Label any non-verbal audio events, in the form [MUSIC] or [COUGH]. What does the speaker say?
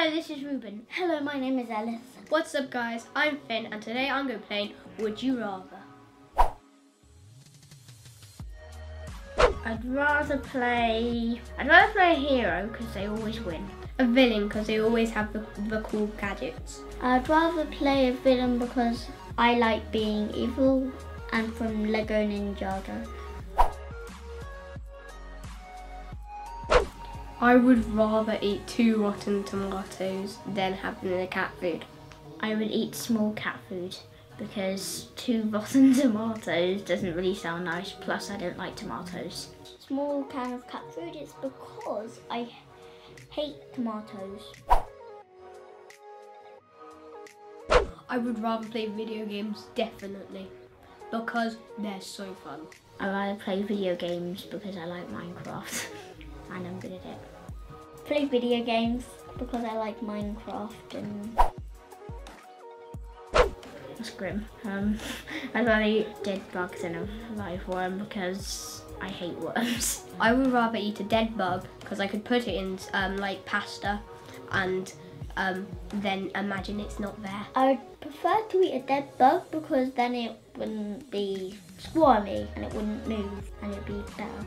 Hello, this is Ruben. Hello, my name is Alice. What's up, guys? I'm Finn, and today I'm going to play Would You Rather. I'd rather play. I'd rather play a hero because they always win. A villain, because they always have the, the cool gadgets. I'd rather play a villain because I like being evil and from Lego Ninjago. I would rather eat two rotten tomatoes than having a cat food. I would eat small cat food because two [LAUGHS] rotten tomatoes doesn't really sound nice. Plus, I don't like tomatoes. Small can of cat food is because I hate tomatoes. I would rather play video games, definitely, because they're so fun. Oh, I rather play video games because I like Minecraft [LAUGHS] and I'm good at it. Play video games because I like Minecraft and that's grim. Um, I'd rather eat dead bugs than a live worm because I hate worms. I would rather eat a dead bug because I could put it in um, like pasta and um, then imagine it's not there. I would prefer to eat a dead bug because then it wouldn't be squirmy and it wouldn't move and it'd be better.